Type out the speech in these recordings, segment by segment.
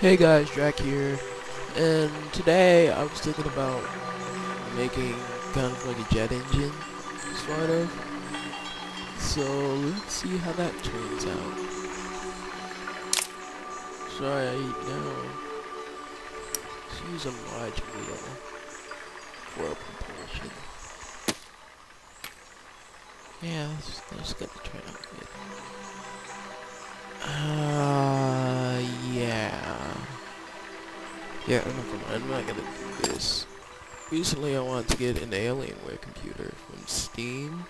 Hey guys, Jack here, and today I was thinking about making kind of like a jet engine, sort of. So let's see how that turns out. So right now, let's use a large wheel for propulsion. Yeah, that's, that's gonna turn out good. Uh, Yeah, never mind. I'm not gonna do this. Recently, I wanted to get an Alienware computer from Steam.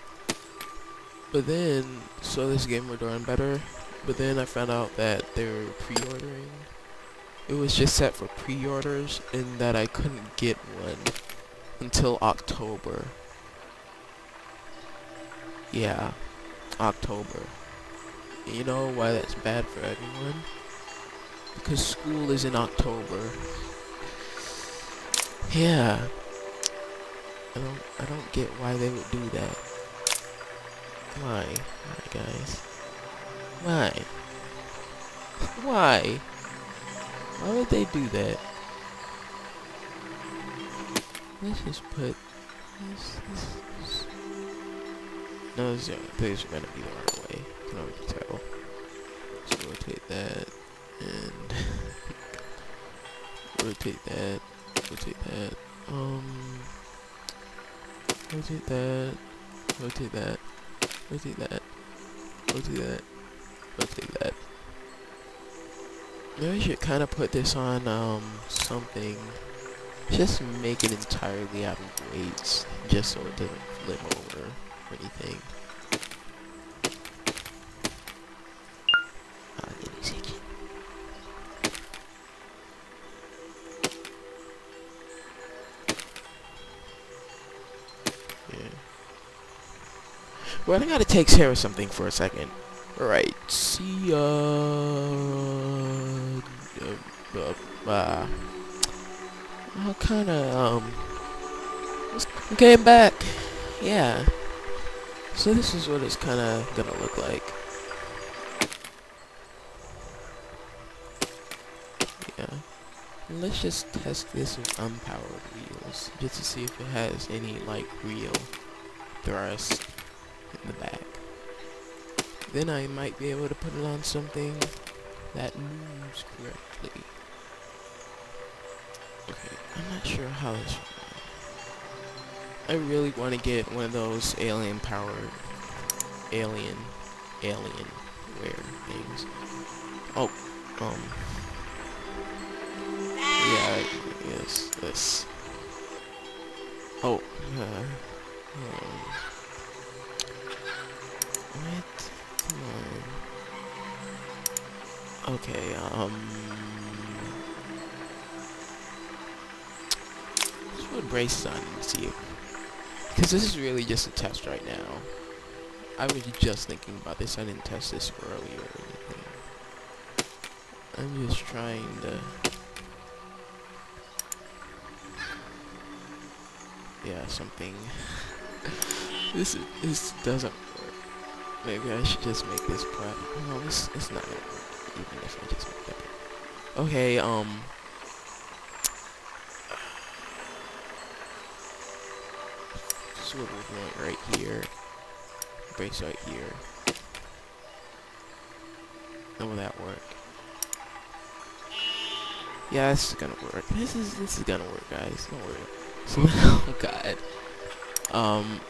But then, so this game were doing better. But then I found out that they were pre-ordering. It was just set for pre-orders, and that I couldn't get one until October. Yeah, October. You know why that's bad for everyone? Because school is in October. Yeah. I don't I don't get why they would do that. Why? Why guys? Why? Why? Why would they do that? Let's just put this, this, this. No, these are, gonna be the right way. I can already tell. Let's rotate that and rotate that, rotate that, um, rotate that, rotate that, rotate that, rotate that, rotate that. Maybe I should kind of put this on, um, something, just make it entirely out of weights, just so it doesn't flip over or anything. Well, I gotta take care of something for a second. Alright, see ya. Uh, uh, uh, I'll kinda, um. I'm back. Yeah. So this is what it's kinda gonna look like. Yeah. Let's just test this with unpowered wheels, just to see if it has any, like, real thrust the back. Then I might be able to put it on something that moves correctly. Okay, I'm not sure how this I really want to get one of those alien powered alien alien wear things. Oh, um yeah, yes, this. Oh, uh, what? Come on. Okay, um. Let's put braces on and see. Because this is really just a test right now. I was just thinking about this. I didn't test this earlier or anything. I'm just trying to yeah, something. this is, this doesn't. Maybe I should just make this part. No, this it's not gonna work. Even if I just make that. Part. Okay, um. Swivel joint right here. Brace right here. How will that work? Yeah, this is gonna work. This is this is gonna work, guys. Don't worry. So, oh god. Um,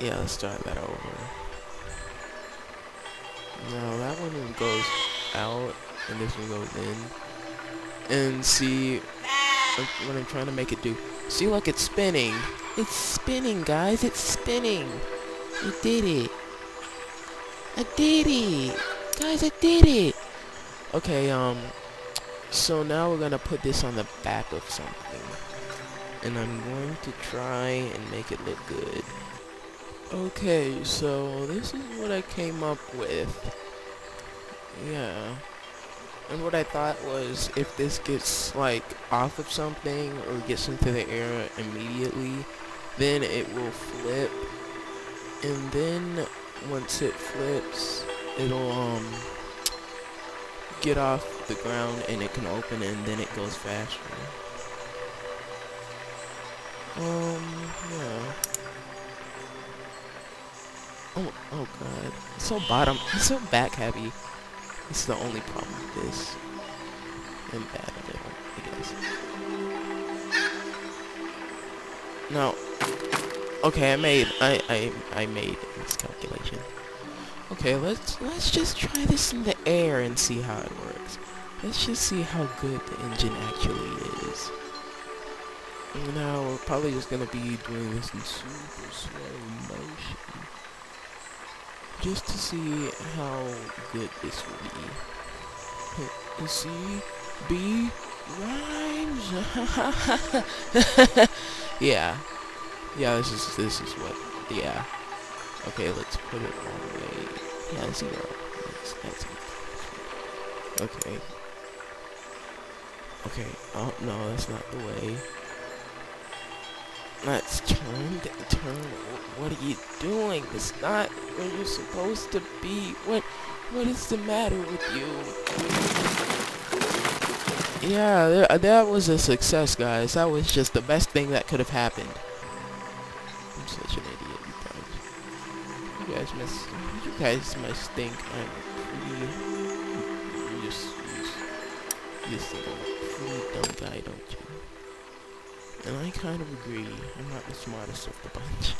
yeah, let's start that over. No, that one goes out, and this one goes in. And see, what I'm trying to make it do. See, look, it's spinning. It's spinning, guys. It's spinning. I did it. I did it. Guys, I did it. Okay, um, so now we're gonna put this on the back of something and I'm going to try and make it look good. Okay, so this is what I came up with. Yeah. And what I thought was if this gets like off of something or gets into the air immediately, then it will flip. And then once it flips, it'll um get off the ground and it can open and then it goes faster. Um, yeah. Oh, oh god. It's so bottom, it's so back heavy. This is the only problem with this. And bad a little, I guess. No. Okay, I made, I, I, I made this calculation. Okay, let's, let's just try this in the air and see how it works. Let's just see how good the engine actually is. Now, we're probably just gonna be doing this in super slow motion. Just to see how good this will be. C, B, rhymes! yeah. Yeah, this is, this is what, yeah. Okay, let's put it all the way, yeah, zero. That's, that's it. Okay. Okay, oh, no, that's not the way. Let's turn, turn, what are you doing? It's not where you're supposed to be. What, what is the matter with you? Yeah, that was a success, guys. That was just the best thing that could have happened. I'm such an idiot, you guys. You guys must, you guys must think I'm pretty, you just, you just, you just a pretty dumb guy, don't you? And I kind of agree. I'm not the smartest of the bunch.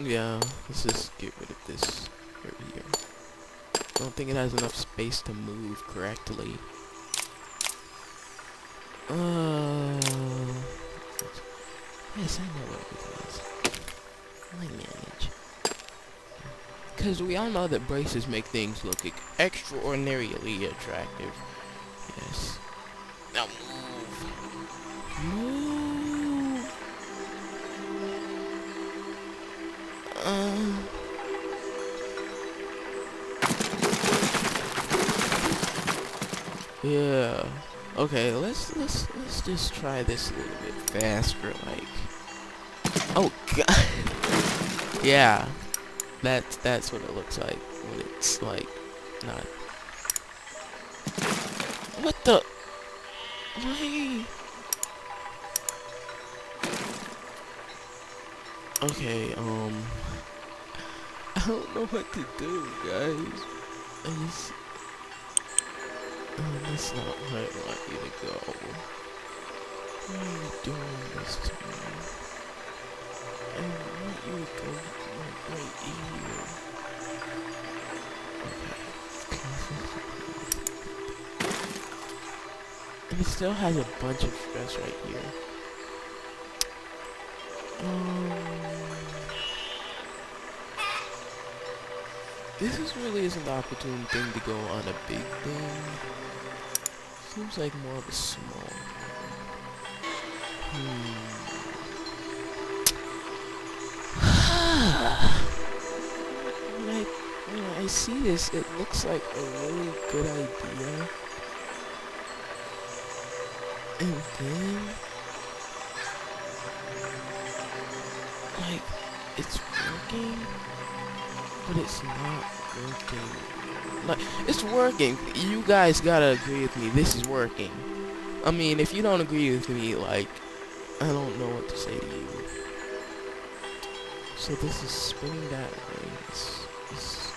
Yeah, let's just get rid of this over here. I don't think it has enough space to move correctly. Uh, yes, I know what is. I manage. Because we all know that braces make things look extraordinarily attractive. Yes. Now move. Move. Yeah. Okay, let's let's let's just try this a little bit faster, like. Oh god. yeah. That's that's what it looks like when it's like not. What the? Why? Okay, um... I don't know what to do, guys. I just... Oh, that's not where I want you to go. Why are you doing this to me? I want you to go like right here. Okay. and it still has a bunch of stress right here. Um... This is really isn't the opportune thing to go on a big thing. Seems like more of a small. Hmm. I, I see this, it looks like a really good idea. And then... but it's not working. Like, it's working. You guys gotta agree with me. This is working. I mean, if you don't agree with me, like, I don't know what to say to you. So this is spinning that way. It's, it's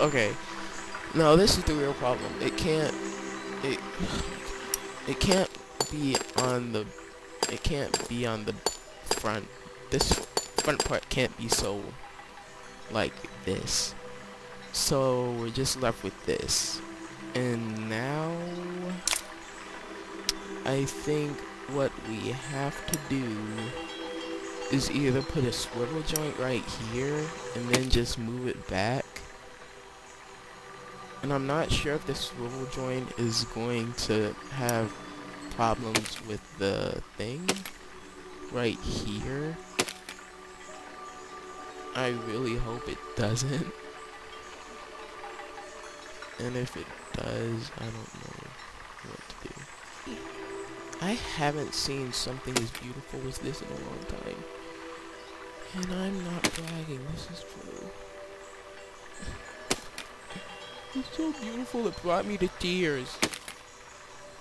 okay. No, this is the real problem. It can't. It. It can't be on the it can't be on the front. This front part can't be so like this. So we're just left with this. And now I think what we have to do is either put a swivel joint right here and then just move it back. And I'm not sure if the swivel joint is going to have problems with the thing right here. I really hope it doesn't. And if it does, I don't know what to do. I haven't seen something as beautiful as this in a long time. And I'm not bragging, this is true. It's so beautiful, it brought me to tears.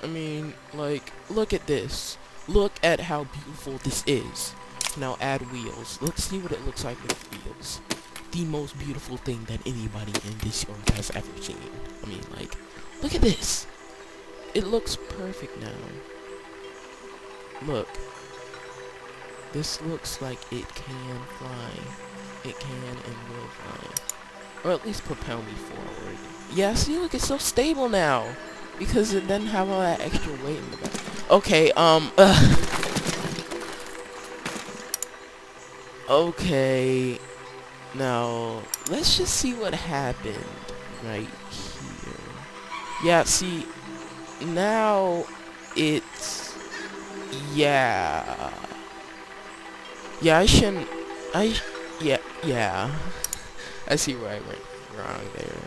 I mean, like, look at this. Look at how beautiful this is. Now add wheels. Let's see what it looks like with wheels. The most beautiful thing that anybody in this earth has ever seen. I mean, like, look at this. It looks perfect now. Look. This looks like it can fly. It can and will fly. Or at least propel me forward. Yeah, see, look, it's so stable now. Because it doesn't have all that extra weight in the back. Okay, um, uh, Okay, now, let's just see what happened right here. Yeah, see, now it's, yeah. Yeah, I shouldn't, I, yeah, yeah. I see where I went wrong there.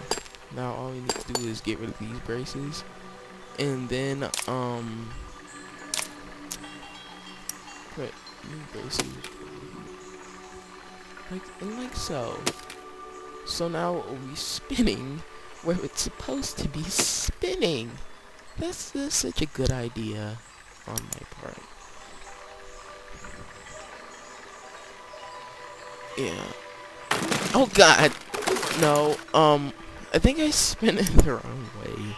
Now all we need to do is get rid of these braces. And then, um, put braces. Like, like so. So now we're we spinning where it's supposed to be spinning? That's, that's such a good idea on my part. Yeah. Oh god! No, um, I think I spin it the wrong way.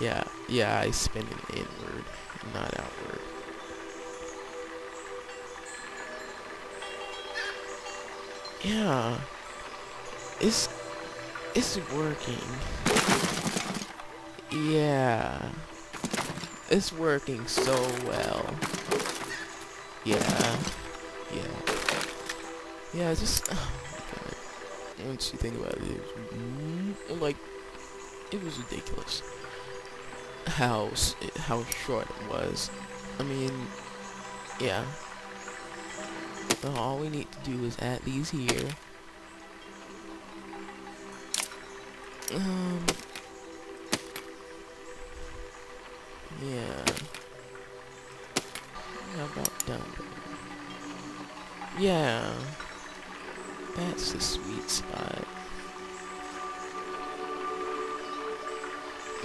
Yeah, yeah, I spin it inward, not outward. Yeah. It's, it's working. Yeah. It's working so well. Yeah. Yeah. Yeah, just... Oh once you think about it, it was, mm, like, it was ridiculous how, how short it was. I mean, yeah. So all we need to do is add these here. Um, yeah. How about done? Yeah. That's the sweet spot.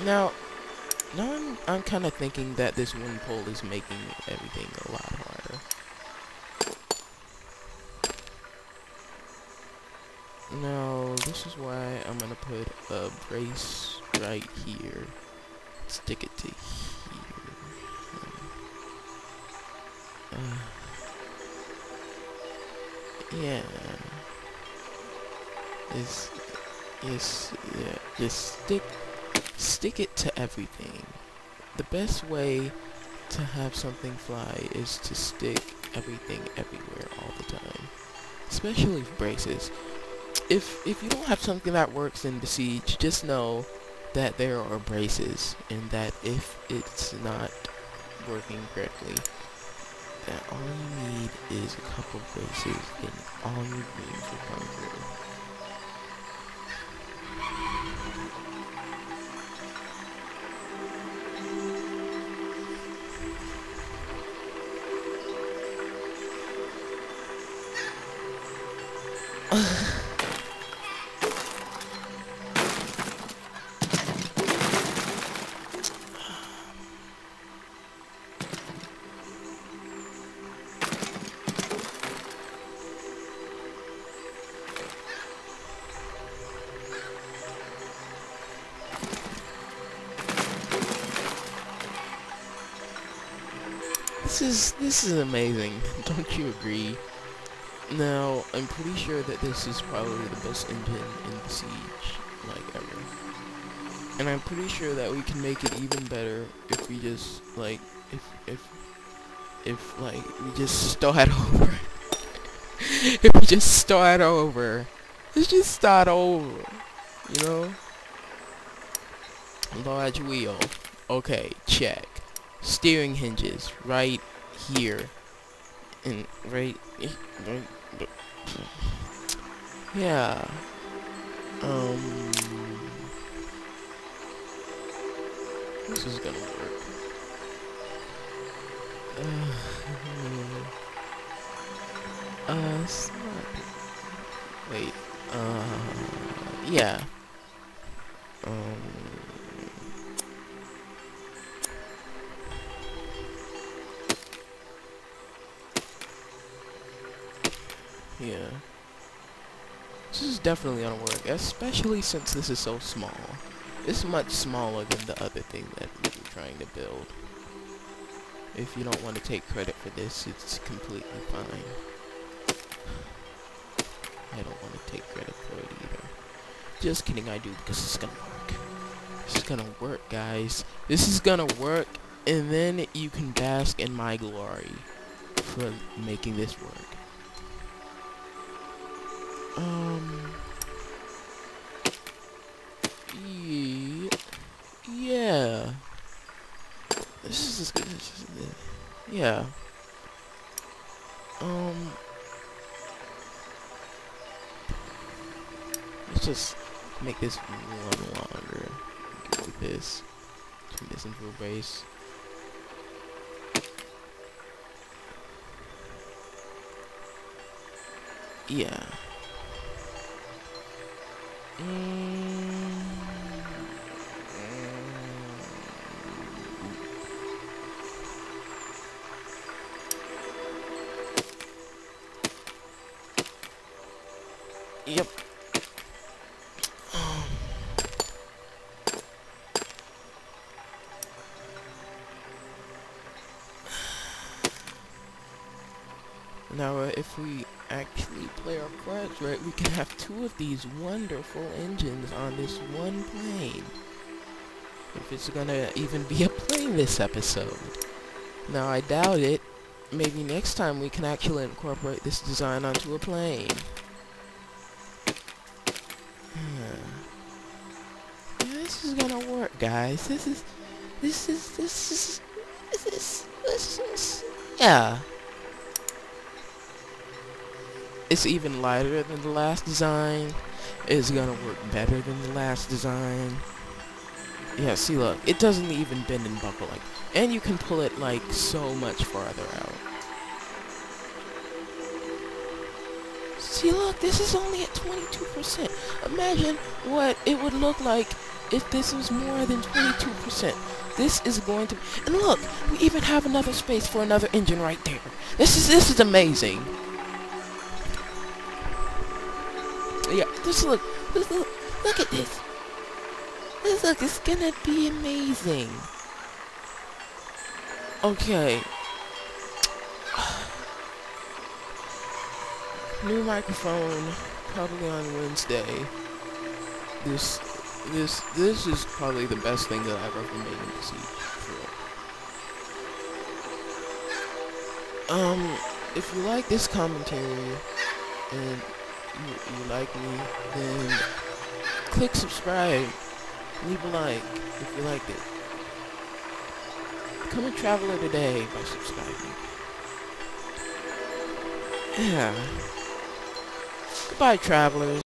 Now, now I'm, I'm kind of thinking that this one pole is making everything a lot harder. Now, this is why I'm gonna put a brace right here. Stick it to here. Uh, yeah is is yeah, just stick stick it to everything. The best way to have something fly is to stick everything everywhere all the time. Especially braces. If if you don't have something that works in Besiege, just know that there are braces and that if it's not working correctly, that all you need is a couple braces and all your dreams will come true. This is this is amazing. Don't you agree? Now, I'm pretty sure that this is probably the best engine in Besiege, like, ever. And I'm pretty sure that we can make it even better if we just, like, if, if, if, like, we just start over. if we just start over. Let's just start over, you know? Large wheel. Okay, check steering hinges right here and right, right yeah um this is gonna work uh, Uh. Wait. Uh, yeah. Um. Yeah. This is definitely gonna work, especially since this is so small. It's much smaller than the other thing that we were trying to build. If you don't want to take credit for this, it's completely fine. I don't want to take credit for it either. Just kidding, I do, because it's gonna work. Is gonna work, guys. This is gonna work, and then you can bask in my glory for making this work. Um. Yeah. This is as good. This is good. Yeah. Um. Let's just make this one longer. With this. Turn this into a base. Yeah. Mm. If we actually play our cards right, we can have two of these wonderful engines on this one plane. If it's gonna even be a plane this episode. Now, I doubt it. Maybe next time we can actually incorporate this design onto a plane. Yeah, this is gonna work, guys. This is, this is, this is, this is, this is, yeah. It's even lighter than the last design. It's gonna work better than the last design. Yeah, see look, it doesn't even bend and buckle like, and you can pull it like so much farther out. See look, this is only at 22%. Imagine what it would look like if this was more than 22%. This is going to, and look, we even have another space for another engine right there. This is, this is amazing. Yeah, just look, just look, look at this. This look, it's gonna be amazing. Okay. New microphone, probably on Wednesday. This, this, this is probably the best thing that I've ever made in the siege. Um, if you like this commentary, and you, you like me, then click subscribe, leave a like if you liked it. Become a traveler today by subscribing. Yeah. Goodbye, travelers.